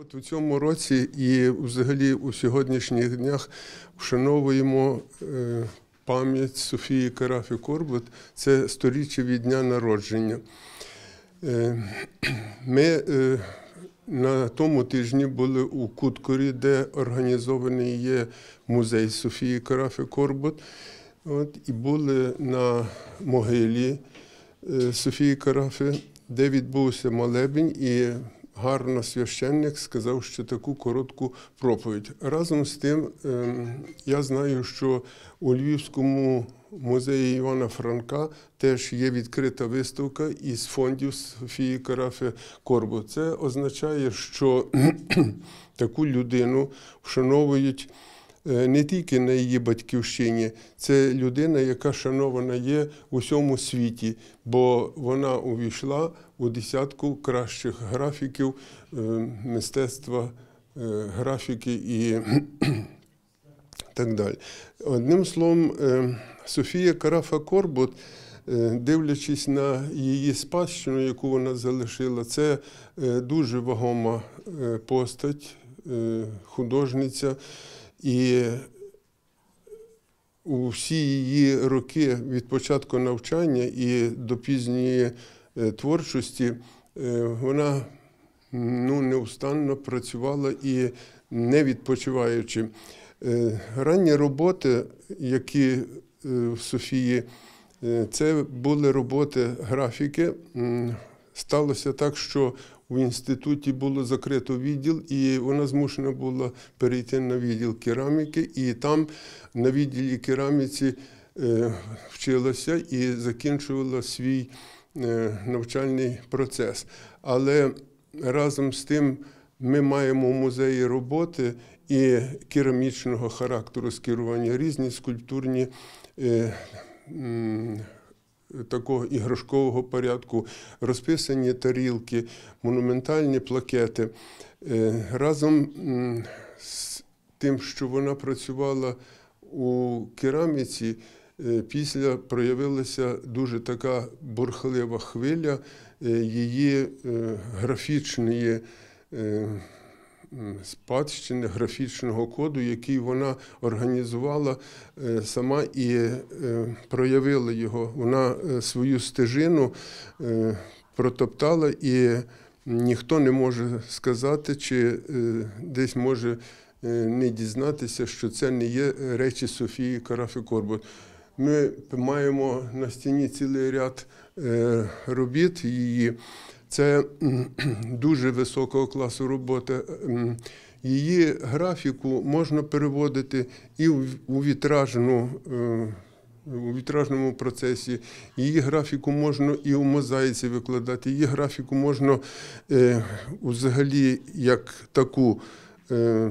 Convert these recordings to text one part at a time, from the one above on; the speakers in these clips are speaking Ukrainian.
От у цьому році і взагалі у сьогоднішніх днях вшановуємо е, пам'ять Софії Карафі Корбут. Це сторіччя від дня народження. Е, Ми е, на тому тижні були у Куткорі, де організований є музей Софії Карафі Корбут. От, і були на могилі Софії Карафи, де відбувся молебень, і гарно священник сказав, ще таку коротку проповідь. Разом з тим, ем, я знаю, що у Львівському музеї Івана Франка теж є відкрита виставка із фондів Софії Карафи Корбу. Це означає, що таку людину вшановують. Е, Не тільки на її батьківщині, це людина, яка шанована є у всьому світі, бо вона увійшла у десятку кращих графіків е, мистецтва, е, графіки і так далі. Одним словом, Софія Карафа Корбут, дивлячись на її спадщину, яку вона залишила, це дуже вагома постать, художниця. І у всі її роки від початку навчання і до пізньої е, творчості е, вона ну, неустанно працювала і не відпочиваючи. Е, Ранні роботи, які в Софії, це були роботи графіки. Сталося так, що в інституті було закрито відділ, і вона змушена була перейти на відділ кераміки, і там на відділі кераміці е, вчилася і закінчувала свій е, навчальний процес. Але разом з тим ми маємо в музеї роботи і керамічного характеру скерування, різні скульптурні. Такого іграшкового порядку, розписані тарілки, монументальні плакети. Е, Разом з тим, що вона працювала у кераміці, е, після проявилася дуже така бурхлива хвиля е, її графічної. Спадщини графічного коду, який вона організувала е, сама і е, проявила його. Вона е, свою стежину протоптала, і ніхто не може сказати, чи десь може не дізнатися, що це не є речі Софії Карафи Корбут. Ми маємо на стіні цілий ряд робіт її. Це дуже високого класу робота. Її графіку можна переводити і у вітражну. е, У вітражному процесі її графіку можна і у мозаїці викладати, її графіку можна е, взагалі як таку е,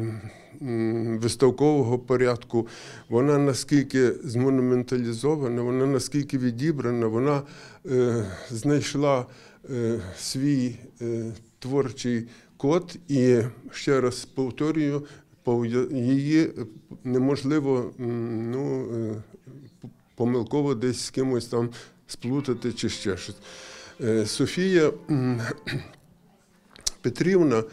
виставкового порядку. Вона наскільки змонументалізована, вона наскільки відібрана, вона знайшла свій е, творчий код і ще раз повторюю, її неможливо ну, е, помилково десь з кимось там сплутати чи ще щось. Е, Софія Петрівна е,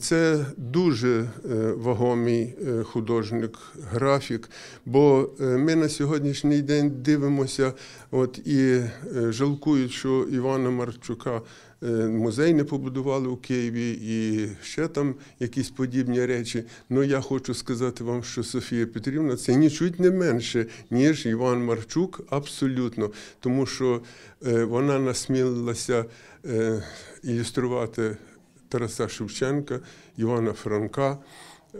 це дуже е, вагомий е, художник, графік, бо е, ми на сьогоднішній день дивимося от, і е, жалкують, що Івана Марчука е, музей не побудували у Києві і ще там якісь подібні речі. Ну я хочу сказати вам, що Софія Петрівна це нічуть не менше, ніж Іван Марчук, абсолютно, тому що е, вона насмілилася е, ілюструвати Тараса Шевченка, Івана Франка,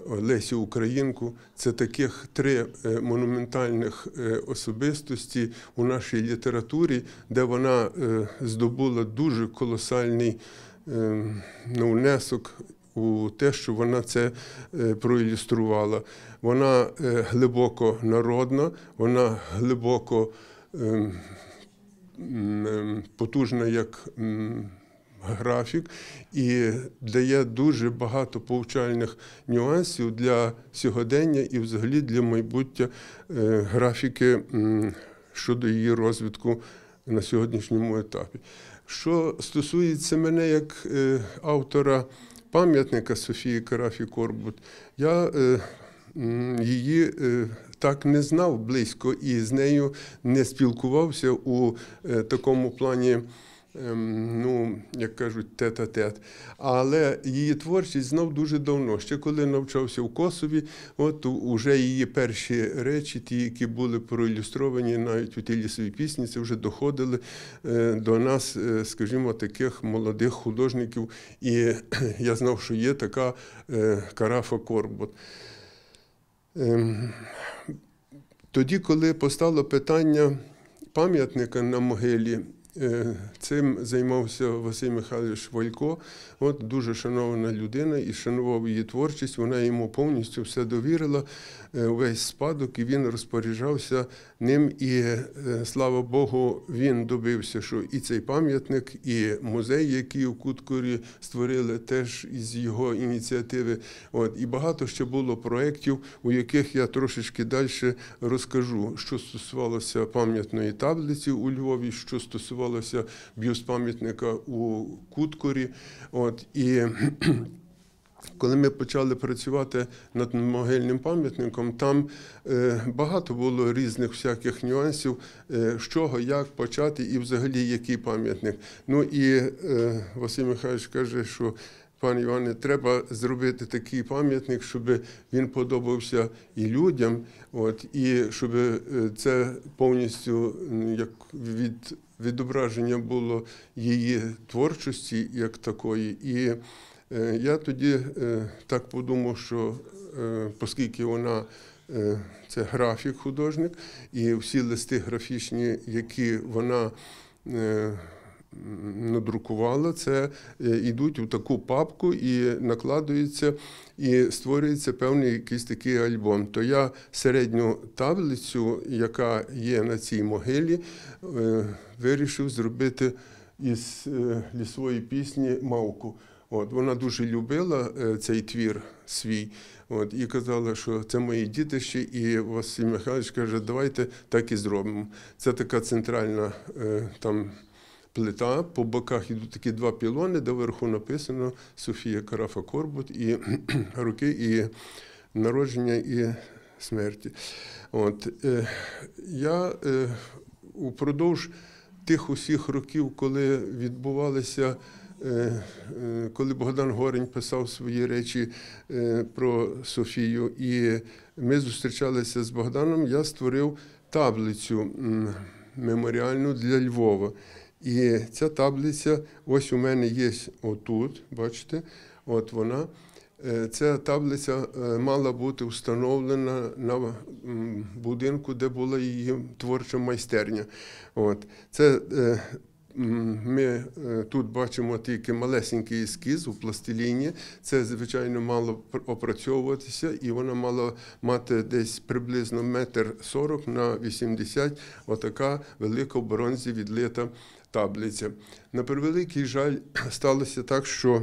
Лесю Українку. Це таких три е, монументальних е, особистості у нашій літературі, де вона е, здобула дуже колосальний ну, внесок у те, що вона це проілюструвала. Вона глибоко народна, вона глибоко ем, ем, потужна як графік і дає дуже багато повчальних нюансів для сьогодення і взагалі для майбуття е, графіки щодо її розвитку на сьогоднішньому етапі. Що стосується мене як е, автора пам'ятника Софії Карафі Корбут, я е, її так не знав близько і з нею не спілкувався у такому плані. Ем, Ну, як кажуть, тет-а-тет. Але її творчість знав дуже давно. Ще коли навчався в Косові, от уже її перші речі, ті, які були проілюстровані навіть у тій лісовій пісні, це вже доходили е, до нас, е, скажімо, таких молодих художників. І я знав, що є така е, карафа Корбут. Ем, Тоді, коли постало питання пам'ятника на могилі, цим займався Василь Михайлович Валько. От дуже шанована людина і шанував її творчість. Вона йому повністю все довірила, е, весь спадок, і він розпоряджався ним. І е, слава Богу, він добився, що і цей пам'ятник, і музей, який у Куткорі створили, теж із його ініціативи. От і багато ще було проєктів, у яких я трошечки далі розкажу, що стосувалося пам'ятної таблиці у Львові, що стосувалося бюст пам'ятника у Куткорі. От і коли ми почали працювати над могильним пам'ятником, там е, багато було різних всяких нюансів, е, з чого, як почати і взагалі який пам'ятник. Ну і е, Василь Михайлович каже, що пане Іване, треба зробити такий пам'ятник, щоб він подобався і людям, от, і щоб це повністю м, як від, відображення було її творчості як такої. І Е, Я тоді е, так подумав, що е, оскільки вона це графік художник, і всі листи графічні, які вона надрукувала, це е, йдуть у таку папку і накладуються, і створюється певний якийсь такий альбом. То я середню таблицю, яка є на цій могилі, е, вирішив зробити із е, лісової пісні Мавку. От, вона дуже любила е, цей твір свій. От, і казала, що це мої дітищі, і Василь Михайлович каже, давайте так і зробимо. Це така центральна е, там плита, по боках йдуть такі два пілони, де вверху написано Софія Карафа Корбут і роки і народження і смерті. От, е, я е, упродовж тих усіх років, коли відбувалися. Е, Коли Богдан Горень писав свої речі про Софію, і ми зустрічалися з Богданом, я створив таблицю меморіальну для Львова. І ця таблиця, ось у мене є отут, бачите, от вона. Е, Ця таблиця е, мала бути встановлена на будинку, де була її творча майстерня. От. Це е, ми тут бачимо тільки малесенький ескіз у пластиліні. Це, звичайно, мало пр- опрацьовуватися, і вона мала мати десь приблизно метр сорок на 80, отака велика бронзі відлита таблиця. На превеликий жаль, сталося так, що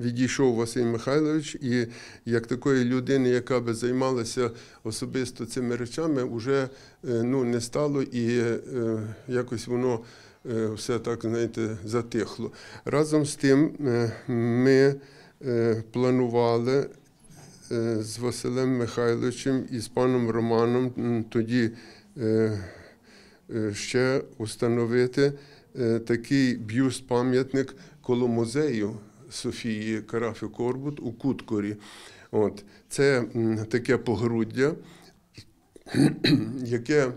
відійшов Василь Михайлович, і як такої людини, яка би займалася особисто цими речами, вже е, ну, не стало, і е, якось воно е, все так, знаєте, затихло. Разом з тим ми планували з Василем Михайловичем і з паном Романом тоді ще установити такий бюст-пам'ятник коло музею Софії Карафи Корбут у Куткорі. От. Це таке погруддя, яке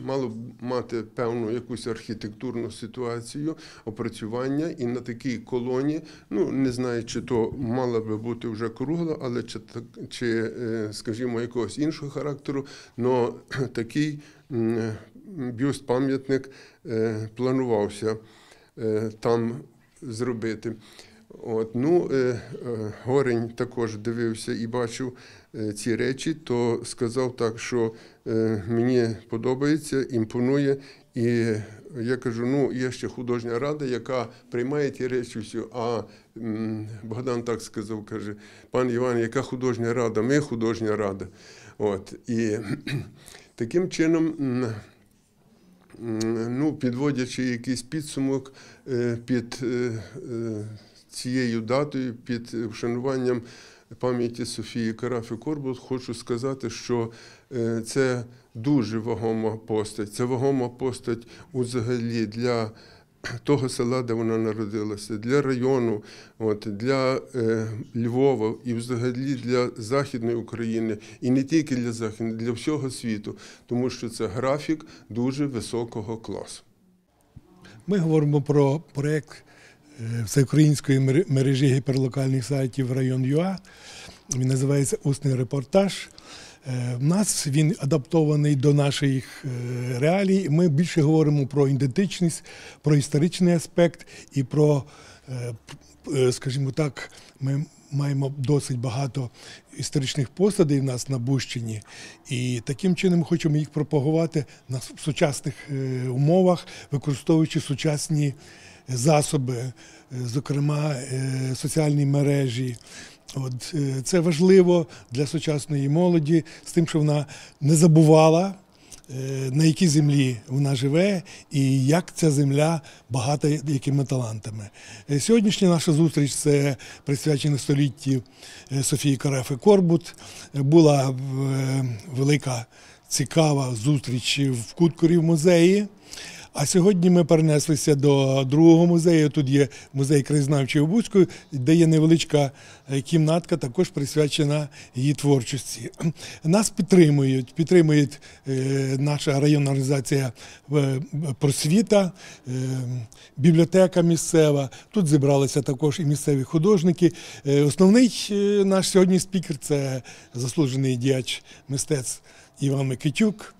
мало б мати певну якусь архітектурну ситуацію, опрацювання, і на такій колоні, ну не знаю, чи то мала би бути вже кругла, але чи, чи е, скажімо, якогось іншого характеру, але такий м, бюст-пам'ятник е, планувався е, там зробити. От, ну, е, Горень також дивився і бачив ці речі, то сказав так, що мені подобається, імпонує. І я кажу: ну, є ще художня рада, яка приймає ті речі всі. А Богдан так сказав, каже: пан Іван, яка художня рада? Ми художня рада. От, і таким чином. Ну, підводячи якийсь підсумок е, під е, е, цією датою, під вшануванням пам'яті Софії Карафі Корбут, хочу сказати, що це дуже вагома постать. Це вагома постать взагалі для того села, де вона народилася, для району, от, для е, Львова і взагалі для Західної України, і не тільки для Західної, для всього світу, тому що це графік дуже високого класу. Ми говоримо про проєкт е, всеукраїнської мережі гіперлокальних сайтів район ЮА. Він називається Усний репортаж. Е, В нас він адаптований до наших е, реалій. Ми більше говоримо про ідентичність, про історичний аспект і про, е, скажімо так, ми маємо досить багато історичних посадів в нас на Бущині, і таким чином хочемо їх пропагувати на сучасних умовах, використовуючи сучасні засоби, зокрема соціальні мережі. От е, це важливо для сучасної молоді, з тим, що вона не забувала, е, на якій землі вона живе і як ця земля багата якими талантами. Е, Сьогоднішня наша зустріч це присвячена столітті Софії Карефи Корбут. Була велика цікава зустріч в Куткурі в музеї. А сьогодні ми перенеслися до другого музею. Тут є музей краєзнавчої Обузької, де є невеличка е, кімнатка, також присвячена її творчості. Нас підтримують, підтримує е, наша районна організація е, просвіта, бібліотека місцева. Тут зібралися також і місцеві художники. Основний наш сьогодні спікер це заслужений діяч мистецтв Іван Микитюк.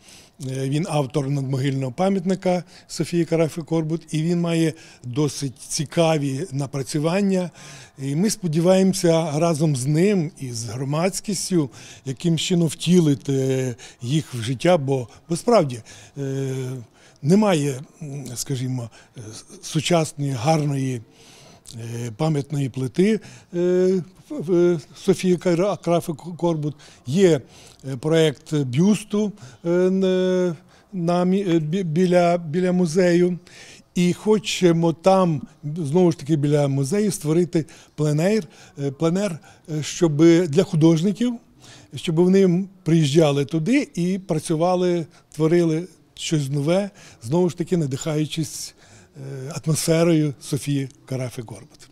Е, Він автор надмогильного пам'ятника Софії Карафи Корбут, і він має досить цікаві напрацювання. І ми сподіваємося разом з ним і з громадськістю яким чином втілити їх в життя, бо, справді е, немає, скажімо, е, сучасної гарної пам'ятної плити е, в Софії Карафи Корбут. Є е, проект бюсту е, е, біля, біля музею. І хочемо там, знову ж таки, біля музею створити пленер, е, пленер е, щоб для художників, щоб вони приїжджали туди і працювали, творили щось нове, знову ж таки надихаючись е, Е, атмосферою Софії Карафи Горбат.